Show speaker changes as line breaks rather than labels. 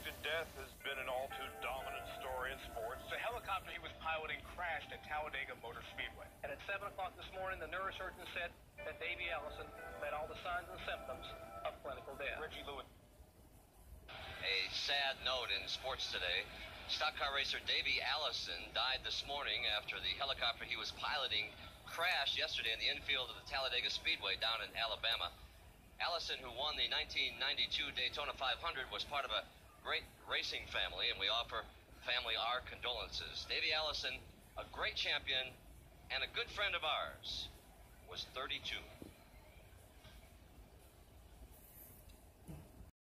unexpected death has been an all too dominant story in sports.
The helicopter he was piloting crashed at Talladega Motor Speedway. And at 7 o'clock this morning, the neurosurgeon said that Davey Allison met all the signs and symptoms of clinical death.
Reggie Lewis.
A sad note in sports today. Stock car racer Davey Allison died this morning after the helicopter he was piloting crashed yesterday in the infield of the Talladega Speedway down in Alabama. Allison, who won the 1992 Daytona 500, was part of a great racing family, and we offer family our condolences. Davey Allison, a great champion and a good friend of ours, was 32.